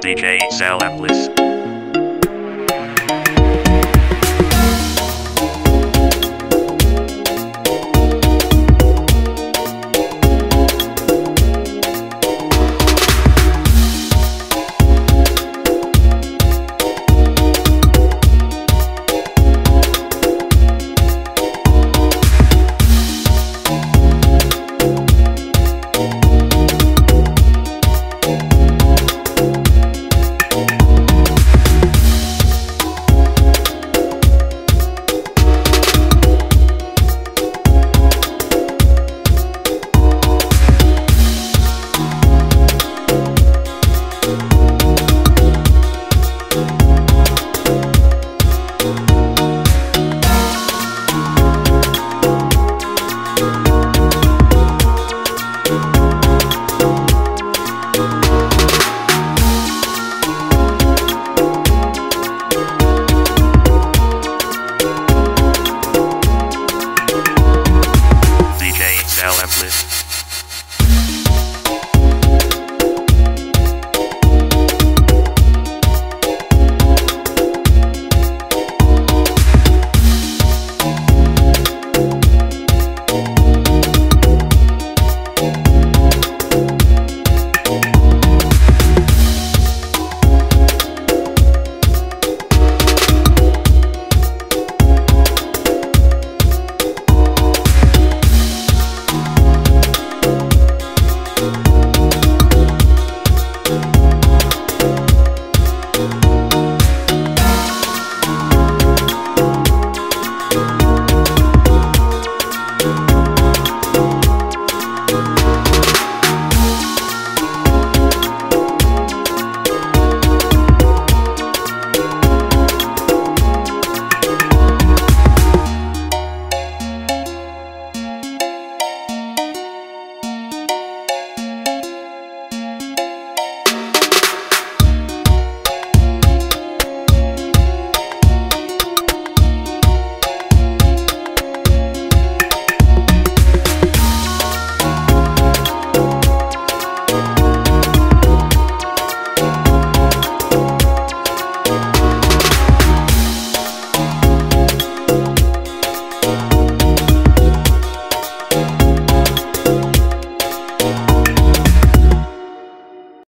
DJ Sal Bliss. Sal Bliss.